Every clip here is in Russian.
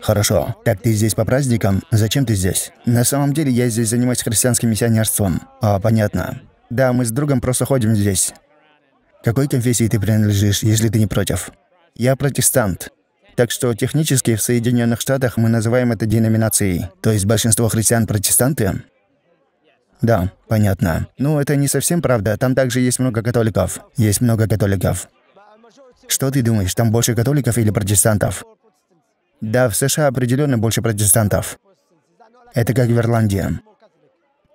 Хорошо. Так ты здесь по праздникам? Зачем ты здесь? На самом деле я здесь занимаюсь христианским миссионерством. А, понятно. Да, мы с другом просто ходим здесь. Какой конфессии ты принадлежишь, если ты не против? Я протестант. Так что технически в Соединенных Штатах мы называем это деноминацией. То есть большинство христиан протестанты? Да, понятно. Ну, это не совсем правда. Там также есть много католиков. Есть много католиков. Что ты думаешь, там больше католиков или протестантов? Да, в США определенно больше протестантов. Это как в Ирландии.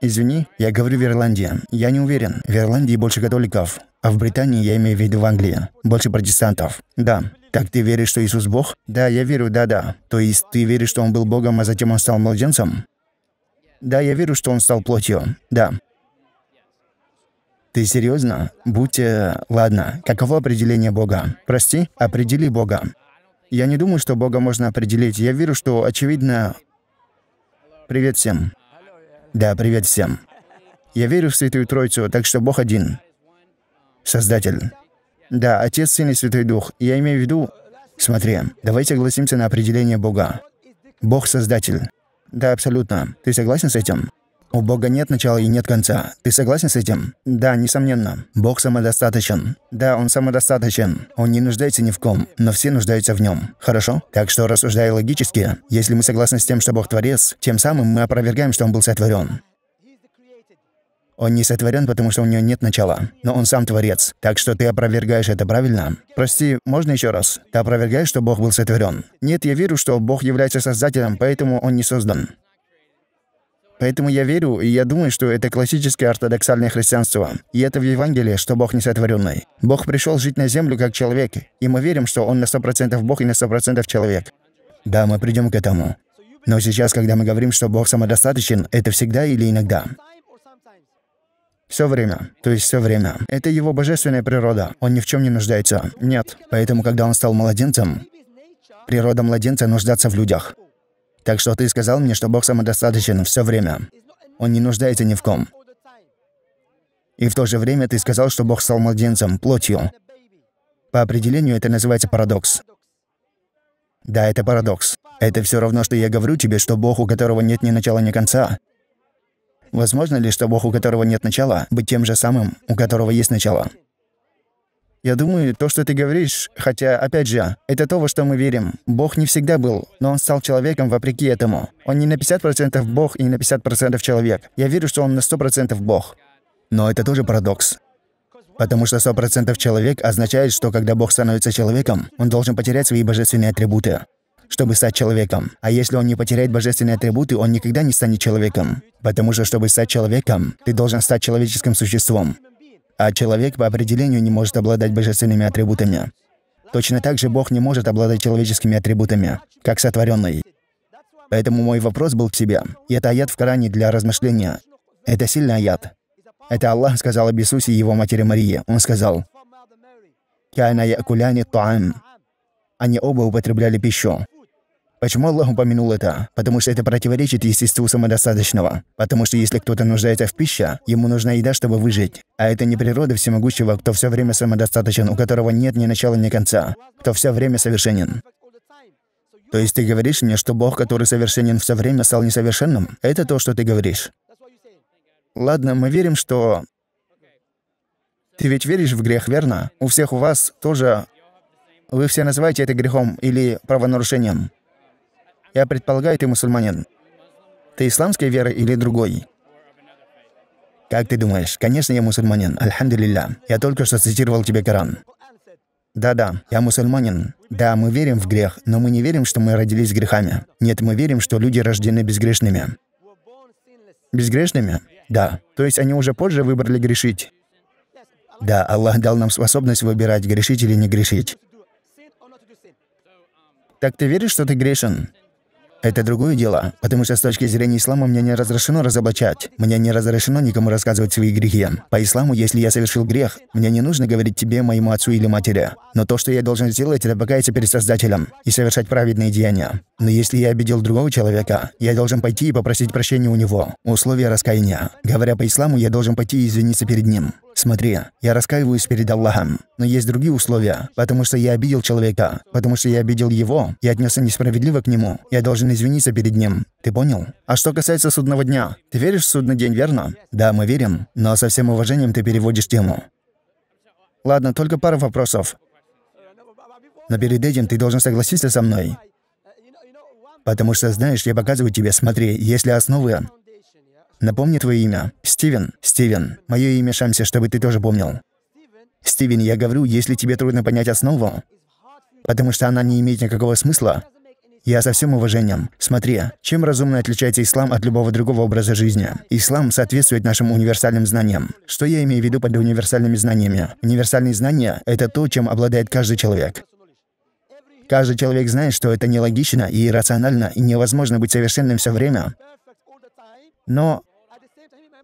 Извини, я говорю в Ирландии. Я не уверен. В Ирландии больше католиков. А в Британии, я имею в виду в Англии, больше протестантов. Да. Так ты веришь, что Иисус Бог? Да, я верю, да-да. То есть ты веришь, что Он был Богом, а затем Он стал младенцем? Да, я верю, что Он стал плотью. Да. Ты серьезно? Будьте... Ладно, каково определение Бога? Прости, определи Бога. Я не думаю, что Бога можно определить. Я верю, что, очевидно... Привет всем. Да, привет всем. Я верю в Святую Троицу, так что Бог один. Создатель. Да, Отец, Сын и Святой Дух. Я имею в виду... Смотри, давайте согласимся на определение Бога. Бог — Создатель. Да, абсолютно. Ты согласен с этим? У Бога нет начала и нет конца. Ты согласен с этим? Да, несомненно. Бог самодостаточен. Да, Он самодостаточен. Он не нуждается ни в ком, но все нуждаются в нем. Хорошо? Так что, рассуждая логически, если мы согласны с тем, что Бог Творец, тем самым мы опровергаем, что Он был сотворен. Он не сотворен, потому что у него нет начала. Но он сам творец. Так что ты опровергаешь это правильно? Прости, можно еще раз? Ты опровергаешь, что Бог был сотворен? Нет, я верю, что Бог является создателем, поэтому он не создан. Поэтому я верю, и я думаю, что это классическое ортодоксальное христианство. И это в Евангелии, что Бог не сотворенный. Бог пришел жить на землю как человек, и мы верим, что Он на 100% Бог и на 100% человек. Да, мы придем к этому. Но сейчас, когда мы говорим, что Бог самодостаточен, это всегда или иногда? Все время. То есть все время. Это его божественная природа. Он ни в чем не нуждается. Нет. Поэтому, когда он стал младенцем, природа младенца нуждаться в людях. Так что ты сказал мне, что Бог самодостаточен все время. Он не нуждается ни в ком. И в то же время ты сказал, что Бог стал младенцем, плотью. По определению это называется парадокс. Да, это парадокс. Это все равно, что я говорю тебе, что Бог, у которого нет ни начала, ни конца. Возможно ли, что Бог, у которого нет начала, быть тем же самым, у которого есть начало? Я думаю, то, что ты говоришь, хотя, опять же, это то, во что мы верим. Бог не всегда был, но Он стал человеком вопреки этому. Он не на 50% Бог и не на 50% человек. Я верю, что Он на 100% Бог. Но это тоже парадокс. Потому что 100% человек означает, что когда Бог становится человеком, он должен потерять свои божественные атрибуты, чтобы стать человеком. А если он не потеряет божественные атрибуты, он никогда не станет человеком. Потому что, чтобы стать человеком, ты должен стать человеческим существом. А человек по определению не может обладать божественными атрибутами. Точно так же Бог не может обладать человеческими атрибутами, как сотворенный. Поэтому мой вопрос был к тебе. И это аят в Коране для размышления. Это сильный аят. Это Аллах сказал об Иисусе и его матери Марии. Он сказал, «Кяна якуляни таам». Они оба употребляли пищу. Почему Аллах упомянул это? Потому что это противоречит естеству самодостаточного. Потому что если кто-то нуждается в пище, ему нужна еда, чтобы выжить. А это не природа всемогущего, кто все время самодостаточен, у которого нет ни начала, ни конца, кто все время совершенен. То есть ты говоришь мне, что Бог, который совершенен все время, стал несовершенным? Это то, что ты говоришь. Ладно, мы верим, что... Ты ведь веришь в грех, верно? У всех у вас тоже... Вы все называете это грехом или правонарушением. Я предполагаю, ты мусульманин. Ты исламской веры или другой? Как ты думаешь? Конечно, я мусульманин. Альхамдулилля. Я только что цитировал тебе Коран. Да-да, я мусульманин. Да, мы верим в грех, но мы не верим, что мы родились грехами. Нет, мы верим, что люди рождены безгрешными. Безгрешными? Да. То есть они уже позже выбрали грешить? Да, Аллах дал нам способность выбирать, грешить или не грешить. Так ты веришь, что ты грешен? Это другое дело, потому что с точки зрения ислама мне не разрешено разоблачать. Мне не разрешено никому рассказывать свои грехи. По исламу, если я совершил грех, мне не нужно говорить тебе, моему отцу или матери. Но то, что я должен сделать, это покаяться перед Создателем и совершать праведные деяния. Но если я обидел другого человека, я должен пойти и попросить прощения у него. Условия раскаяния. Говоря по исламу, я должен пойти и извиниться перед ним. Смотри, я раскаиваюсь перед Аллахом, но есть другие условия, потому что я обидел человека, потому что я обидел его, я отнесся несправедливо к нему, я должен извиниться перед ним. Ты понял? А что касается судного дня, ты веришь в судный день, верно? Да, мы верим, но со всем уважением ты переводишь тему. Ладно, только пара вопросов. Но перед этим ты должен согласиться со мной. Потому что, знаешь, я показываю тебе, смотри, если основы Напомни твое имя. Стивен. Стивен. Мое имя Шамси, чтобы ты тоже помнил. Стивен, я говорю, если тебе трудно понять основу, потому что она не имеет никакого смысла, я со всем уважением. Смотри, чем разумно отличается ислам от любого другого образа жизни? Ислам соответствует нашим универсальным знаниям. Что я имею в виду под универсальными знаниями? Универсальные знания — это то, чем обладает каждый человек. Каждый человек знает, что это нелогично и иррационально, и невозможно быть совершенным все время. Но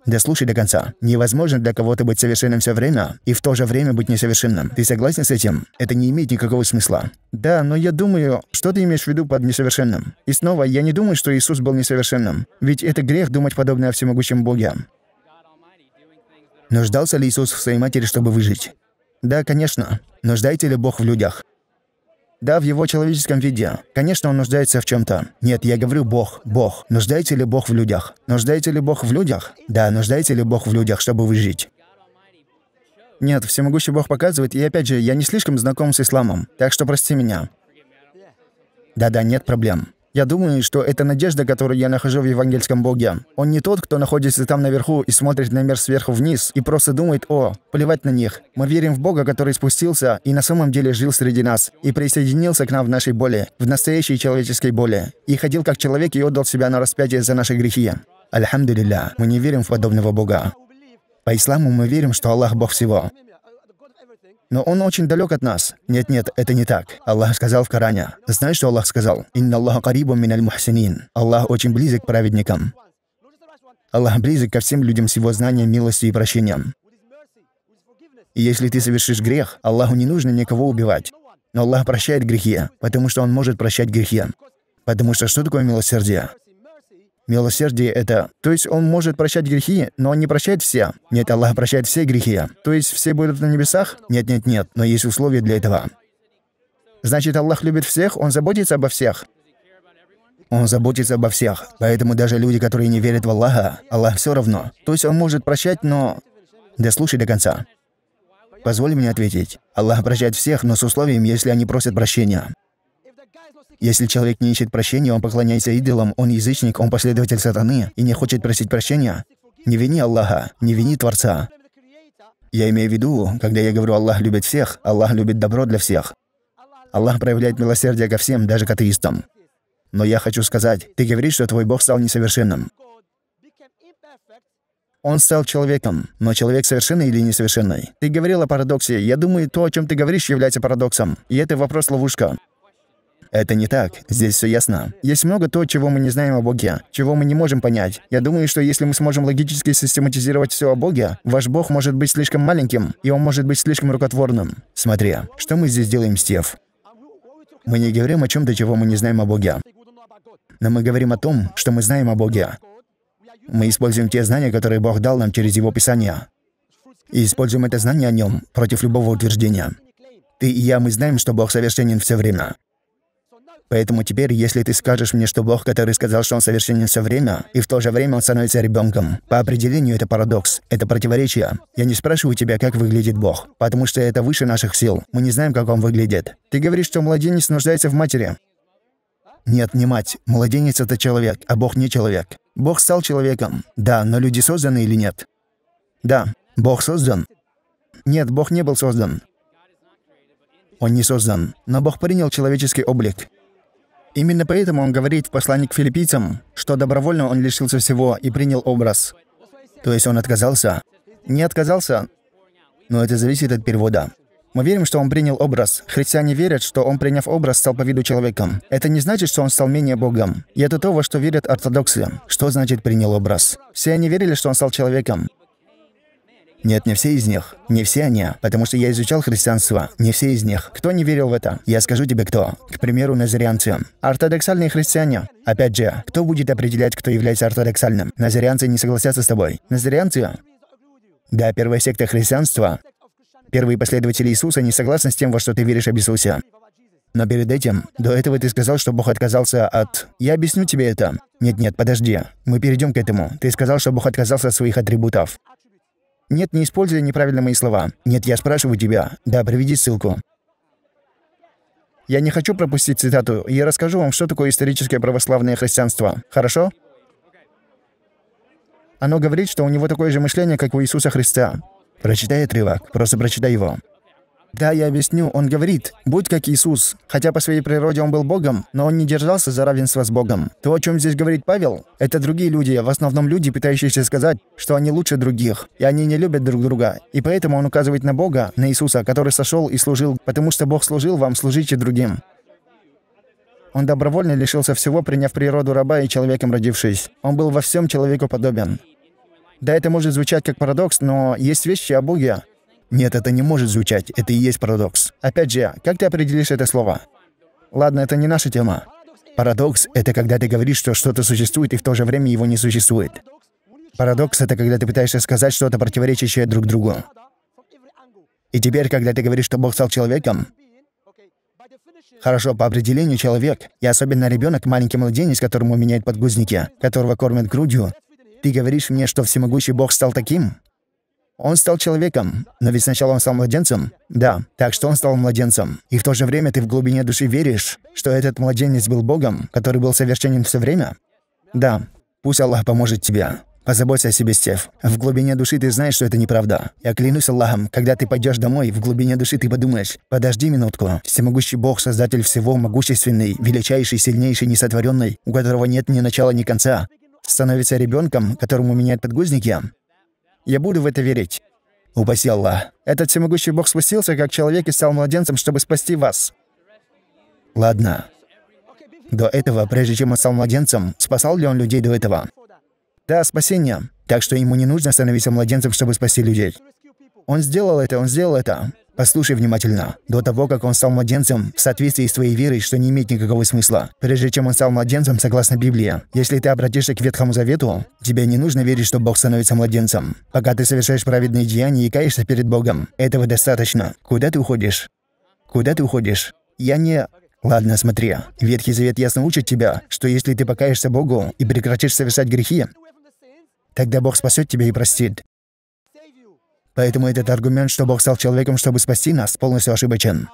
да слушай до конца. Невозможно для кого-то быть совершенным все время и в то же время быть несовершенным. Ты согласен с этим? Это не имеет никакого смысла. Да, но я думаю, что ты имеешь в виду под несовершенным? И снова, я не думаю, что Иисус был несовершенным. Ведь это грех думать подобное о всемогущем Боге. Нуждался ли Иисус в своей матери, чтобы выжить? Да, конечно. Нуждается ли Бог в людях? Да, в его человеческом виде. Конечно, он нуждается в чем-то. Нет, я говорю Бог, Бог. Нуждается ли Бог в людях? Нуждается ли Бог в людях? Да, нуждается ли Бог в людях, чтобы выжить? Нет, всемогущий Бог показывает, и опять же, я не слишком знаком с исламом, так что прости меня. Да-да, нет проблем. Я думаю, что это надежда, которую я нахожу в евангельском Боге. Он не тот, кто находится там наверху и смотрит на мир сверху вниз и просто думает, о, плевать на них. Мы верим в Бога, который спустился и на самом деле жил среди нас и присоединился к нам в нашей боли, в настоящей человеческой боли, и ходил как человек и отдал себя на распятие за наши грехи. Альхамдулилля, мы не верим в подобного Бога. По исламу мы верим, что Аллах Бог всего. Но он очень далек от нас. Нет-нет, это не так. Аллах сказал в Коране. Знаешь, что Аллах сказал? «Инна Аллаха карибум миналь мухсинин». Аллах очень близок к праведникам. Аллах близок ко всем людям с его знанием, милостью и прощением. И если ты совершишь грех, Аллаху не нужно никого убивать. Но Аллах прощает грехи, потому что Он может прощать грехи. Потому что что такое милосердие? Милосердие — это... То есть он может прощать грехи, но он не прощает все. Нет, Аллах прощает все грехи. То есть все будут на небесах? Нет, нет, нет, но есть условия для этого. Значит, Аллах любит всех, Он заботится обо всех. Он заботится обо всех. Поэтому даже люди, которые не верят в Аллаха, Аллах все равно. То есть Он может прощать, но... Да слушай до конца. Позволь мне ответить. Аллах прощает всех, но с условием, если они просят прощения. Если человек не ищет прощения, он поклоняется идолам, он язычник, он последователь сатаны и не хочет просить прощения, не вини Аллаха, не вини Творца. Я имею в виду, когда я говорю «Аллах любит всех», Аллах любит добро для всех. Аллах проявляет милосердие ко всем, даже к атеистам. Но я хочу сказать, ты говоришь, что твой Бог стал несовершенным. Он стал человеком, но человек совершенный или несовершенный? Ты говорил о парадоксе. Я думаю, то, о чем ты говоришь, является парадоксом. И это вопрос-ловушка. Это не так. Здесь все ясно. Есть много то, чего мы не знаем о Боге, чего мы не можем понять. Я думаю, что если мы сможем логически систематизировать все о Боге, ваш Бог может быть слишком маленьким, и он может быть слишком рукотворным. Смотри, что мы здесь делаем, Стив? Мы не говорим о чем-то, чего мы не знаем о Боге. Но мы говорим о том, что мы знаем о Боге. Мы используем те знания, которые Бог дал нам через Его Писание. И используем это знание о Нем против любого утверждения. Ты и я, мы знаем, что Бог совершенен все время. Поэтому теперь, если ты скажешь мне, что Бог, который сказал, что Он совершенен все время, и в то же время Он становится ребенком, по определению это парадокс, это противоречие. Я не спрашиваю тебя, как выглядит Бог, потому что это выше наших сил. Мы не знаем, как Он выглядит. Ты говоришь, что младенец нуждается в матери. Нет, не мать. Младенец — это человек, а Бог не человек. Бог стал человеком. Да, но люди созданы или нет? Да, Бог создан. Нет, Бог не был создан. Он не создан, но Бог принял человеческий облик. Именно поэтому он говорит в послании к филиппийцам, что добровольно он лишился всего и принял образ. То есть он отказался? Не отказался, но это зависит от перевода. Мы верим, что он принял образ. Христиане верят, что он, приняв образ, стал по виду человеком. Это не значит, что он стал менее Богом. И это то, во что верят ортодоксы. Что значит принял образ? Все они верили, что он стал человеком. Нет, не все из них. Не все они. Потому что я изучал христианство. Не все из них. Кто не верил в это? Я скажу тебе кто. К примеру, назарианцы. Ортодоксальные христиане. Опять же, кто будет определять, кто является ортодоксальным? Назарианцы не согласятся с тобой. Назарианцы Да, первая секта христианства, первые последователи Иисуса не согласны с тем, во что ты веришь об Иисусе. Но перед этим, до этого ты сказал, что Бог отказался от... Я объясню тебе это. Нет-нет, подожди. Мы перейдем к этому. Ты сказал, что Бог отказался от своих атрибутов. Нет, не используй неправильно мои слова. Нет, я спрашиваю тебя. Да, приведи ссылку. Я не хочу пропустить цитату. Я расскажу вам, что такое историческое православное христианство. Хорошо? Оно говорит, что у него такое же мышление, как у Иисуса Христа. Прочитай отрывок, просто прочитай его. Да, я объясню. Он говорит, будь как Иисус. Хотя по своей природе он был Богом, но он не держался за равенство с Богом. То, о чем здесь говорит Павел, это другие люди, в основном люди, пытающиеся сказать, что они лучше других, и они не любят друг друга. И поэтому он указывает на Бога, на Иисуса, который сошел и служил, потому что Бог служил вам, служите другим. Он добровольно лишился всего, приняв природу раба и человеком родившись. Он был во всем человеку подобен. Да, это может звучать как парадокс, но есть вещи о Боге, нет, это не может звучать, это и есть парадокс. Опять же, как ты определишь это слово? Ладно, это не наша тема. Парадокс — это когда ты говоришь, что что-то существует, и в то же время его не существует. Парадокс — это когда ты пытаешься сказать что-то противоречащее друг другу. И теперь, когда ты говоришь, что Бог стал человеком, Хорошо, по определению человек, и особенно ребенок, маленький младенец, которому меняют подгузники, которого кормят грудью, ты говоришь мне, что всемогущий Бог стал таким? Он стал человеком, но ведь сначала он стал младенцем. Да, так что он стал младенцем. И в то же время ты в глубине души веришь, что этот младенец был Богом, который был совершенен все время? Да. Пусть Аллах поможет тебе. Позаботься о себе, Стеф. В глубине души ты знаешь, что это неправда. Я клянусь Аллахом, когда ты пойдешь домой, в глубине души ты подумаешь, подожди минутку. Всемогущий Бог, Создатель всего, могущественный, величайший, сильнейший, несотворенный, у которого нет ни начала, ни конца, становится ребенком, которому меняют подгузники, я буду в это верить. Упаси Аллах. Этот всемогущий Бог спустился как человек и стал младенцем, чтобы спасти вас. Ладно. До этого, прежде чем он стал младенцем, спасал ли он людей до этого? Да, спасение. Так что ему не нужно становиться младенцем, чтобы спасти людей. Он сделал это, он сделал это. Послушай внимательно. До того, как он стал младенцем, в соответствии с твоей верой, что не имеет никакого смысла. Прежде чем он стал младенцем, согласно Библии, если ты обратишься к Ветхому Завету, тебе не нужно верить, что Бог становится младенцем. Пока ты совершаешь праведные деяния и каешься перед Богом, этого достаточно. Куда ты уходишь? Куда ты уходишь? Я не... Ладно, смотри. Ветхий Завет ясно учит тебя, что если ты покаешься Богу и прекратишь совершать грехи, тогда Бог спасет тебя и простит. Поэтому этот аргумент, что Бог стал человеком, чтобы спасти нас, полностью ошибочен.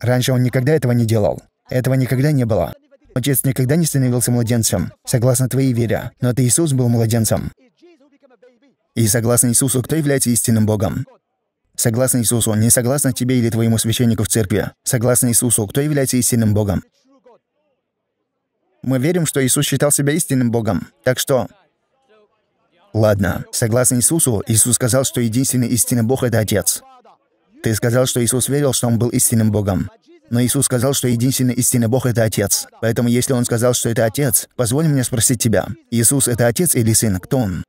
Раньше он никогда этого не делал. Этого никогда не было. Отец никогда не становился младенцем, согласно твоей вере, но ты Иисус был младенцем. И согласно Иисусу, кто является истинным Богом? Согласно Иисусу, не согласно тебе или твоему священнику в церкви. Согласно Иисусу, кто является истинным Богом? Мы верим, что Иисус считал себя истинным Богом. Так что Ладно, согласно Иисусу, Иисус сказал, что единственный истинный Бог — это Отец. Ты сказал, что Иисус верил, что Он был истинным Богом. Но Иисус сказал, что единственный истинный Бог — это Отец. Поэтому если Он сказал, что это Отец, позволь мне спросить тебя, Иисус — это Отец или Сын? Кто Он?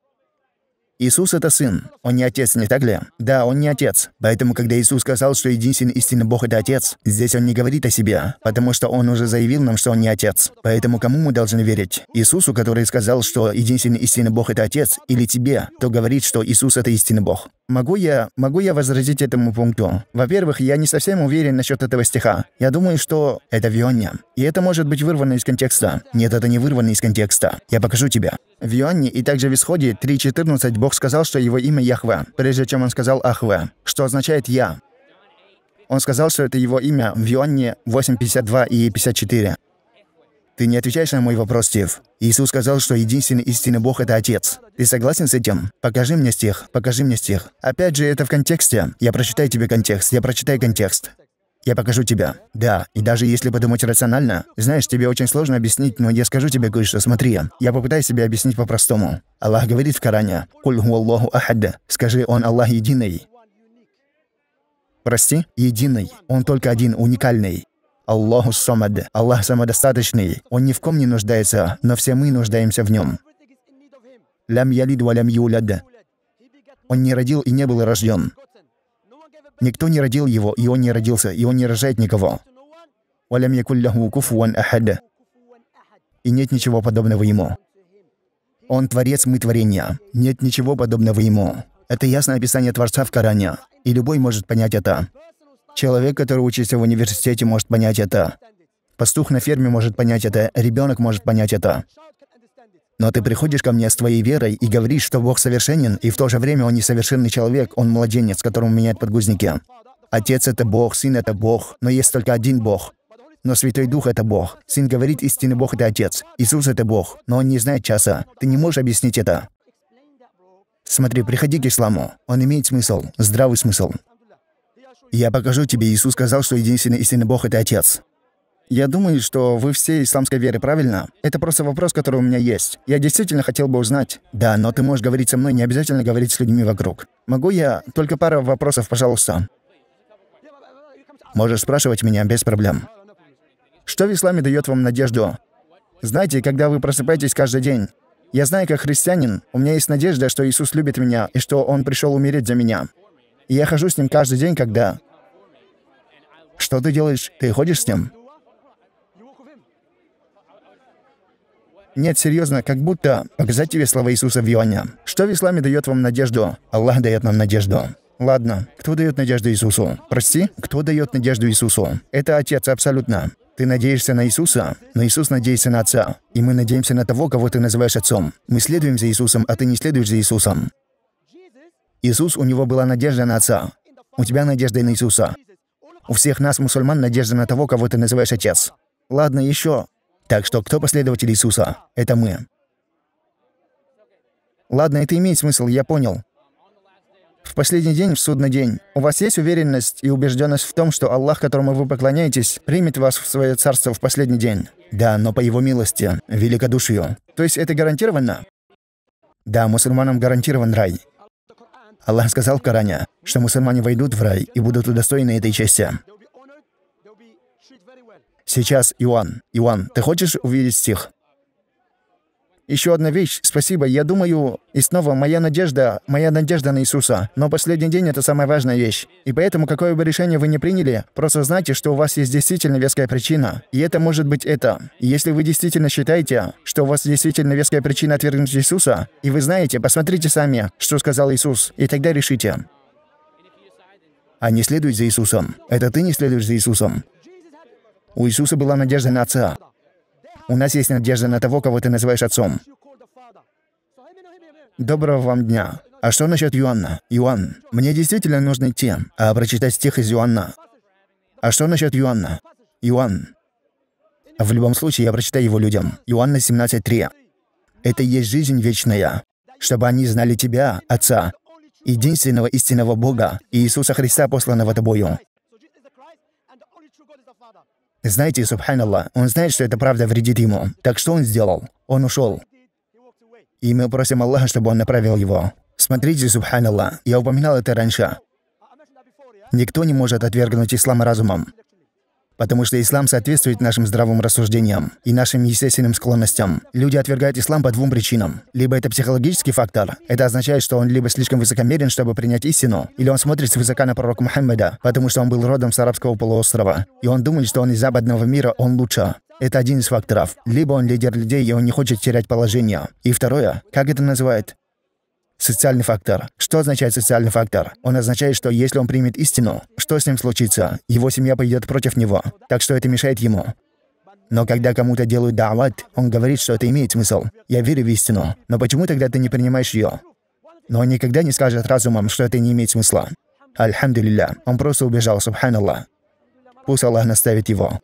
Иисус — это Сын. Он не Отец, не так ли? Да, Он не Отец. Поэтому, когда Иисус сказал, что единственный истинный Бог — это Отец, здесь Он не говорит о себе, потому что Он уже заявил нам, что Он не Отец. Поэтому кому мы должны верить? Иисусу, который сказал, что единственный истинный Бог — это Отец, или тебе, кто говорит, что Иисус — это истинный Бог? Могу я, могу я возразить этому пункту? Во-первых, я не совсем уверен насчет этого стиха. Я думаю, что это Вионня. И это может быть вырвано из контекста. Нет, это не вырвано из контекста. Я покажу тебе. В Йоанне и также в Исходе 3.14 Бог сказал, что его имя Яхве, прежде чем он сказал Ахве, что означает «я». Он сказал, что это его имя в Йоанне 8.52 и 54. Ты не отвечаешь на мой вопрос, Стив. Иисус сказал, что единственный истинный Бог — это Отец. Ты согласен с этим? Покажи мне стих, покажи мне стих. Опять же, это в контексте. Я прочитаю тебе контекст, я прочитаю контекст. Я покажу тебя. Да, и даже если подумать рационально, знаешь, тебе очень сложно объяснить, но я скажу тебе кое-что, смотри. Я попытаюсь тебе объяснить по-простому. Аллах говорит в Коране, «Куль Аллаху ахад». Скажи, Он Аллах единый. Прости? Единый. Он только один, уникальный. Аллаху Самад. Аллах самодостаточный. Он ни в ком не нуждается, но все мы нуждаемся в нем. Лям ялид ва лям юляд. Он не родил и не был рожден. Никто не родил его, и он не родился, и он не рожает никого. Валям якулляху куфуан ахад. И нет ничего подобного ему. Он творец, мы творения. Нет ничего подобного ему. Это ясное описание Творца в Коране, и любой может понять это. Человек, который учится в университете, может понять это. Пастух на ферме может понять это, ребенок может понять это. Но ты приходишь ко мне с твоей верой и говоришь, что Бог совершенен, и в то же время Он несовершенный человек, Он младенец, которому меняют подгузники. Отец — это Бог, Сын — это Бог, но есть только один Бог. Но Святой Дух — это Бог. Сын говорит, истинный Бог — это Отец. Иисус — это Бог, но Он не знает часа. Ты не можешь объяснить это. Смотри, приходи к исламу. Он имеет смысл, здравый смысл. Я покажу тебе, Иисус сказал, что единственный истинный Бог — это Отец. Я думаю, что вы все исламской веры, правильно? Это просто вопрос, который у меня есть. Я действительно хотел бы узнать. Да, но ты можешь говорить со мной, не обязательно говорить с людьми вокруг. Могу я? Только пара вопросов, пожалуйста. Можешь спрашивать меня без проблем. Что в исламе дает вам надежду? Знаете, когда вы просыпаетесь каждый день, я знаю, как христианин, у меня есть надежда, что Иисус любит меня и что Он пришел умереть за меня. И я хожу с Ним каждый день, когда... Что ты делаешь? Ты ходишь с Ним? Нет, серьезно, как будто показать тебе слова Иисуса в Иоанне. Что в исламе дает вам надежду? Аллах дает нам надежду. Ладно, кто дает надежду Иисусу? Прости, кто дает надежду Иисусу? Это Отец, абсолютно. Ты надеешься на Иисуса, но Иисус надеется на Отца. И мы надеемся на того, кого ты называешь Отцом. Мы следуем за Иисусом, а ты не следуешь за Иисусом. Иисус, у него была надежда на Отца. У тебя надежда на Иисуса. У всех нас, мусульман, надежда на того, кого ты называешь Отец. Ладно, еще. Так что кто последователь Иисуса? Это мы. Ладно, это имеет смысл, я понял. В последний день, в судный день, у вас есть уверенность и убежденность в том, что Аллах, которому вы поклоняетесь, примет вас в свое царство в последний день? Да, но по его милости, великодушию. То есть это гарантированно? Да, мусульманам гарантирован рай. Аллах сказал в Коране, что мусульмане войдут в рай и будут удостоены этой чести. Сейчас Иоанн. Иоанн, ты хочешь увидеть стих? Еще одна вещь. Спасибо. Я думаю, и снова моя надежда, моя надежда на Иисуса. Но последний день — это самая важная вещь. И поэтому, какое бы решение вы ни приняли, просто знайте, что у вас есть действительно веская причина. И это может быть это. Если вы действительно считаете, что у вас действительно веская причина отвергнуть Иисуса, и вы знаете, посмотрите сами, что сказал Иисус, и тогда решите. А не следуй за Иисусом. Это ты не следуешь за Иисусом. У Иисуса была надежда на Отца. У нас есть надежда на того, кого ты называешь отцом. Доброго вам дня. А что насчет Иоанна? Иоанн, мне действительно нужно идти, а прочитать стих из Иоанна. А что насчет Иоанна? Иоанн. В любом случае, я прочитаю его людям. Иоанна 17.3. Это и есть жизнь вечная, чтобы они знали Тебя, Отца, единственного истинного Бога Иисуса Христа, посланного Тобою. Знаете, субханаллах, он знает, что это правда вредит ему. Так что он сделал? Он ушел. И мы просим Аллаха, чтобы он направил его. Смотрите, субханаллах, я упоминал это раньше. Никто не может отвергнуть ислам разумом потому что ислам соответствует нашим здравым рассуждениям и нашим естественным склонностям. Люди отвергают ислам по двум причинам. Либо это психологический фактор. Это означает, что он либо слишком высокомерен, чтобы принять истину, или он смотрит свысока на пророка Мухаммеда, потому что он был родом с арабского полуострова, и он думает, что он из западного мира, он лучше. Это один из факторов. Либо он лидер людей, и он не хочет терять положение. И второе, как это называют? Социальный фактор. Что означает социальный фактор? Он означает, что если он примет истину, что с ним случится? Его семья пойдет против него. Так что это мешает ему. Но когда кому-то делают дават, он говорит, что это имеет смысл. Я верю в истину. Но почему тогда ты не принимаешь ее? Но он никогда не скажет разумом, что это не имеет смысла. Альхамдулилля. Он просто убежал, субханаллах. Пусть Аллах наставит его.